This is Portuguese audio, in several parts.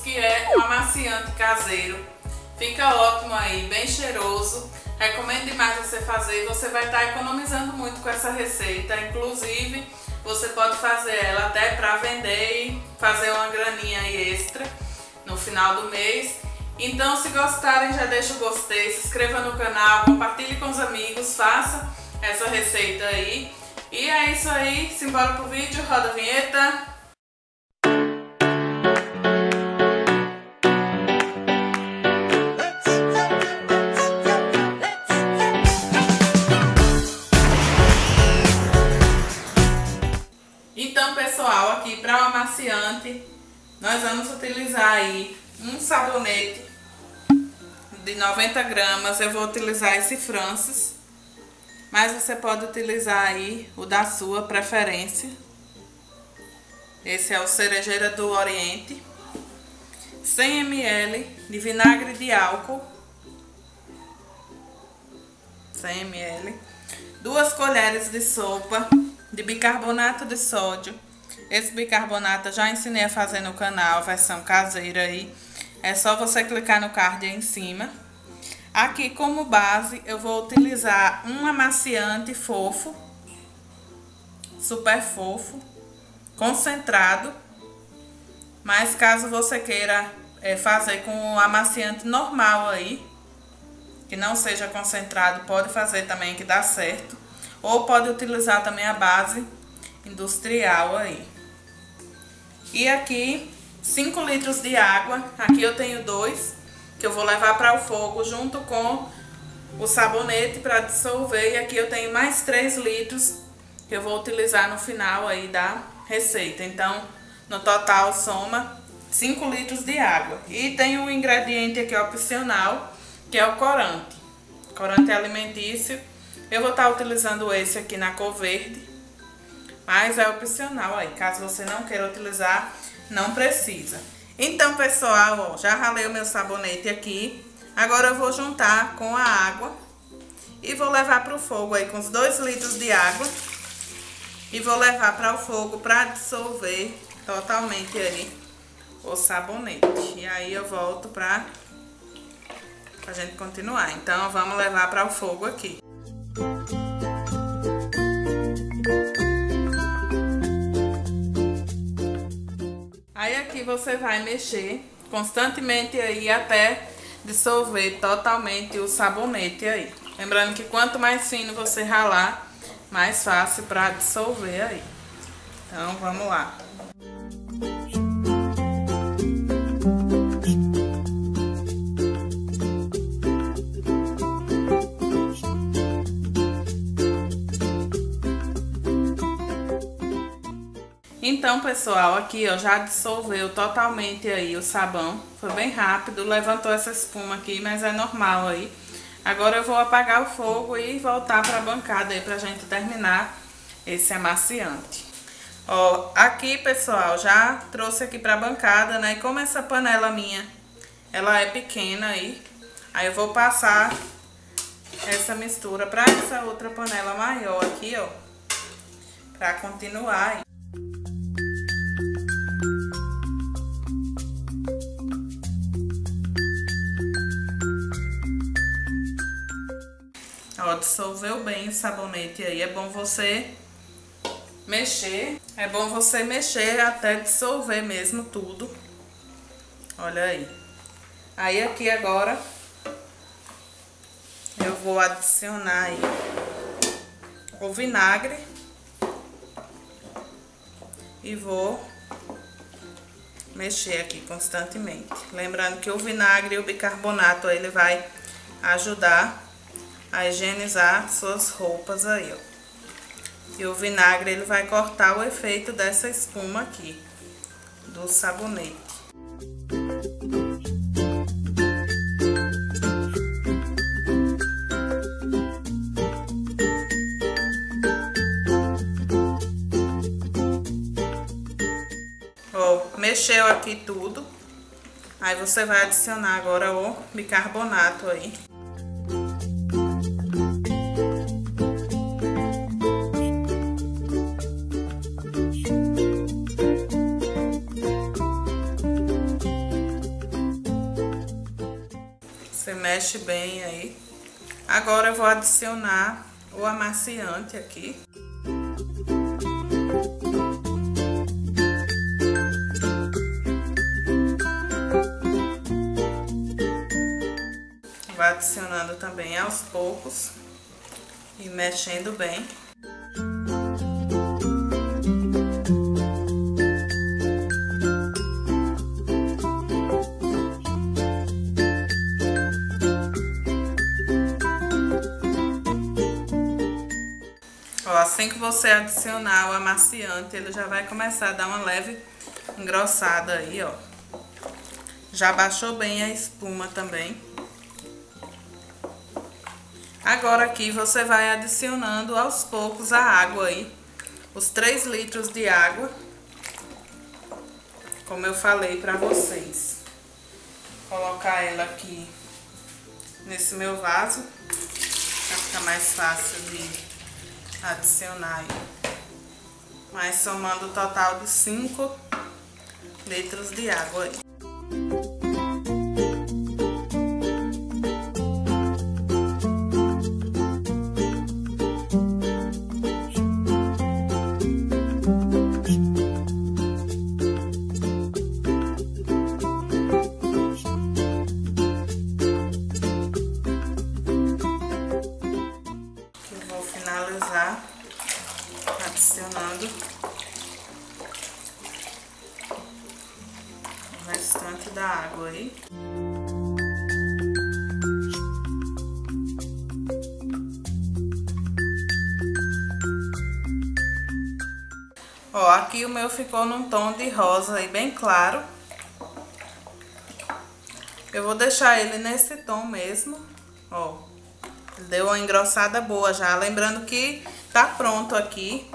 que é um amaciante caseiro. Fica ótimo aí, bem cheiroso. Recomendo demais você fazer, você vai estar economizando muito com essa receita. Inclusive, você pode fazer ela até para vender e fazer uma graninha aí extra no final do mês. Então, se gostarem, já deixa o gostei, se inscreva no canal, compartilhe com os amigos, faça essa receita aí. E é isso aí, simbora pro vídeo, roda a vinheta. Nós vamos utilizar aí um sabonete de 90 gramas, eu vou utilizar esse Francis mas você pode utilizar aí o da sua preferência. Esse é o Cerejeira do Oriente. 100 ml de vinagre de álcool. 100 ml. Duas colheres de sopa de bicarbonato de sódio. Esse bicarbonato eu já ensinei a fazer no canal, versão caseira aí. É só você clicar no card aí em cima. Aqui como base eu vou utilizar um amaciante fofo, super fofo, concentrado. Mas caso você queira é, fazer com um amaciante normal aí, que não seja concentrado, pode fazer também que dá certo. Ou pode utilizar também a base industrial aí. E aqui 5 litros de água, aqui eu tenho dois que eu vou levar para o fogo junto com o sabonete para dissolver. E aqui eu tenho mais 3 litros que eu vou utilizar no final aí da receita. Então, no total soma 5 litros de água. E tem um ingrediente aqui opcional, que é o corante. Corante alimentício. Eu vou estar utilizando esse aqui na cor verde, mas é opcional aí. Caso você não queira utilizar, não precisa. Então, pessoal, ó, já ralei o meu sabonete aqui. Agora eu vou juntar com a água e vou levar para o fogo aí com os 2 litros de água. E vou levar para o fogo para dissolver totalmente aí o sabonete. E aí eu volto para a gente continuar. Então, vamos levar para o fogo aqui. Você vai mexer constantemente aí até dissolver totalmente o sabonete aí. Lembrando que quanto mais fino você ralar, mais fácil para dissolver aí. Então, vamos lá. Então, pessoal, aqui ó, já dissolveu totalmente aí o sabão. Foi bem rápido, levantou essa espuma aqui, mas é normal aí. Agora eu vou apagar o fogo e voltar para a bancada aí pra gente terminar esse amaciante. Ó, aqui, pessoal, já trouxe aqui pra bancada, né? E como essa panela minha, ela é pequena aí, aí eu vou passar essa mistura pra essa outra panela maior aqui, ó. Pra continuar aí. Ó, dissolveu bem o sabonete aí. É bom você mexer. É bom você mexer até dissolver mesmo tudo. Olha aí. Aí aqui agora eu vou adicionar aí o vinagre. E vou mexer aqui constantemente. Lembrando que o vinagre e o bicarbonato ele vai ajudar a higienizar suas roupas aí, ó. E o vinagre, ele vai cortar o efeito dessa espuma aqui, do sabonete. Ó, mexeu aqui tudo. Aí você vai adicionar agora o bicarbonato aí. Mexe bem aí. Agora eu vou adicionar o amaciante aqui. Vou adicionando também aos poucos e mexendo bem. Assim que você adicionar o amaciante, ele já vai começar a dar uma leve engrossada aí, ó. Já baixou bem a espuma também. Agora aqui você vai adicionando aos poucos a água aí. Os 3 litros de água. Como eu falei pra vocês. Colocar ela aqui nesse meu vaso. Pra ficar mais fácil de adicionar aí. Mas somando o total de 5 litros de água aí. Aqui o meu ficou num tom de rosa aí bem claro. Eu vou deixar ele nesse tom mesmo, ó. Deu uma engrossada boa já, lembrando que tá pronto aqui.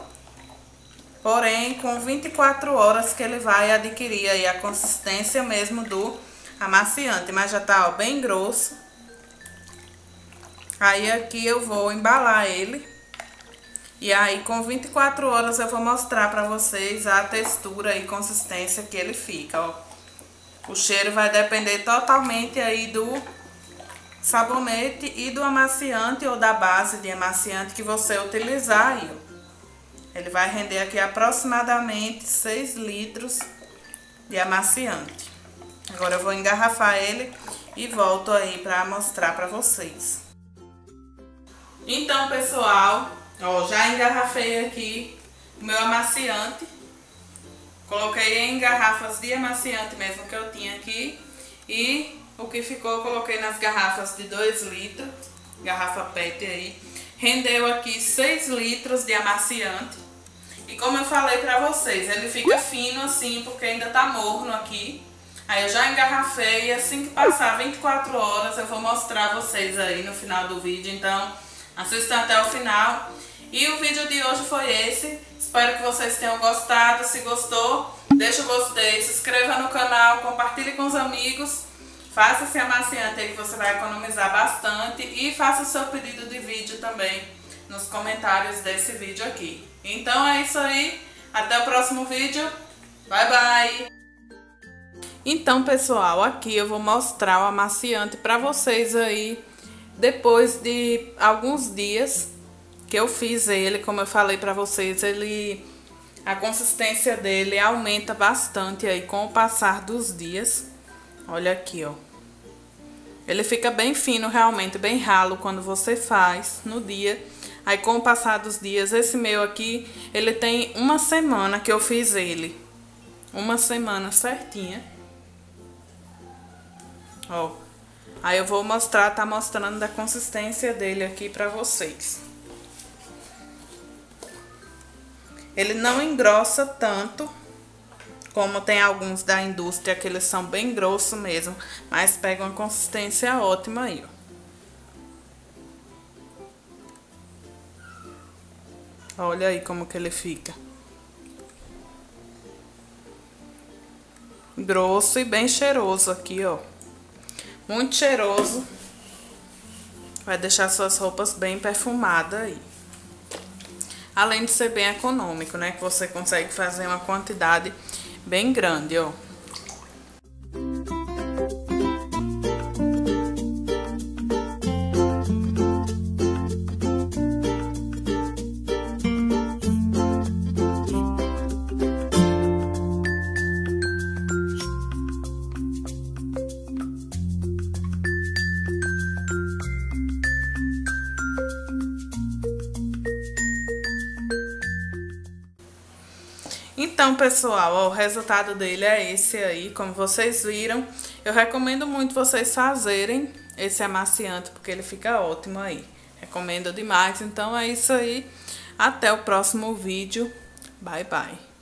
Porém, com 24 horas que ele vai adquirir aí a consistência mesmo do amaciante. Mas já tá, ó, bem grosso. Aí aqui eu vou embalar ele. E aí com 24 horas eu vou mostrar pra vocês a textura e consistência que ele fica, ó. O cheiro vai depender totalmente aí do sabonete e do amaciante ou da base de amaciante que você utilizar aí, ó. Ele vai render aqui aproximadamente 6 litros de amaciante. Agora eu vou engarrafar ele e volto aí para mostrar para vocês. Então, pessoal, ó, já engarrafei aqui o meu amaciante. Coloquei em garrafas de amaciante mesmo que eu tinha aqui. E o que ficou eu coloquei nas garrafas de 2 litros, garrafa PET aí. Rendeu aqui 6 litros de amaciante. E como eu falei pra vocês, ele fica fino assim, porque ainda tá morno aqui. Aí eu já engarrafei e assim que passar 24 horas eu vou mostrar vocês aí no final do vídeo. Então, assistam até o final. E o vídeo de hoje foi esse. Espero que vocês tenham gostado. Se gostou, deixa o gostei, se inscreva no canal, compartilhe com os amigos. Faça esse amaciante aí que você vai economizar bastante. E faça o seu pedido de vídeo também nos comentários desse vídeo aqui. Então é isso aí. Até o próximo vídeo. Bye, bye! Então, pessoal, aqui eu vou mostrar o amaciante para vocês aí. Depois de alguns dias que eu fiz ele, como eu falei para vocês, ele... A consistência dele aumenta bastante aí com o passar dos dias. Olha aqui, ó. Ele fica bem fino, realmente, bem ralo quando você faz no dia. Aí com o passar dos dias, esse meu aqui, ele tem uma semana que eu fiz ele. Uma semana certinha. Ó. Aí eu vou mostrar, tá mostrando da consistência dele aqui pra vocês. Ele não engrossa tanto, como tem alguns da indústria que eles são bem grossos mesmo, mas pega uma consistência ótima aí, ó. Olha aí como que ele fica. Grosso e bem cheiroso aqui, ó. Muito cheiroso. Vai deixar suas roupas bem perfumadas aí. Além de ser bem econômico, né? Que você consegue fazer uma quantidade bem grande, ó. Então, pessoal, ó, o resultado dele é esse aí, como vocês viram. Eu recomendo muito vocês fazerem esse amaciante, porque ele fica ótimo aí. Recomendo demais. Então, é isso aí. Até o próximo vídeo. Bye, bye.